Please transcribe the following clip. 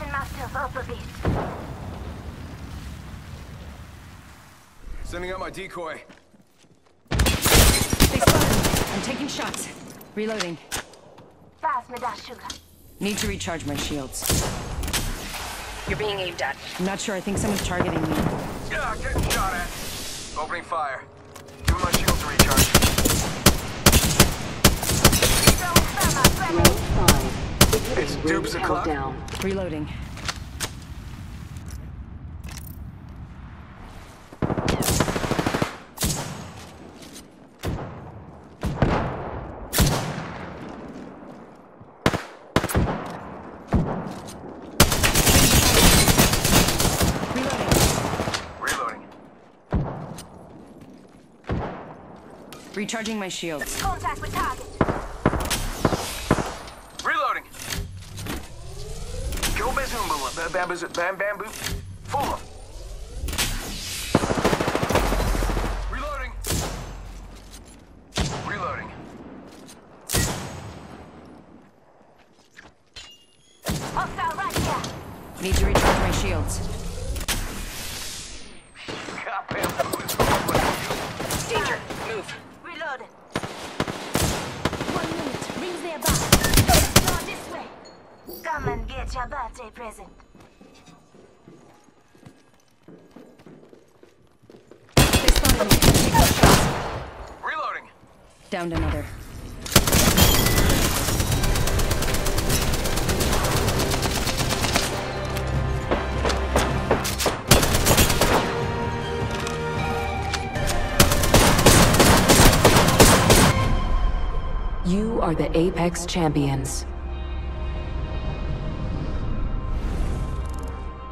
Attention masters up a bit. Sending out my decoy. They spotted me. I'm taking shots. Reloading. Fast med that sugar. Need to recharge my shields. You're being aimed at. I'm not sure. I think someone's targeting me. Yeah, getting shot at. Opening fire. Give my shield to recharge. Dupes o'clock. countdown. Reloading. Reloading. Reloading. Recharging my shields. Contact with target. Reloading. Go bazoomboo. Bam bam bam bamboo. Full of. Reloading. Reloading. Hostile right here. Need to recharge my shields. God bamboo's full of you. Danger. Move. Reloading. One minute. Rings nearby. Go this way. Come and get your birthday present. They spotted me. Taking shots. Reloading. Downed another. You are the Apex Champions.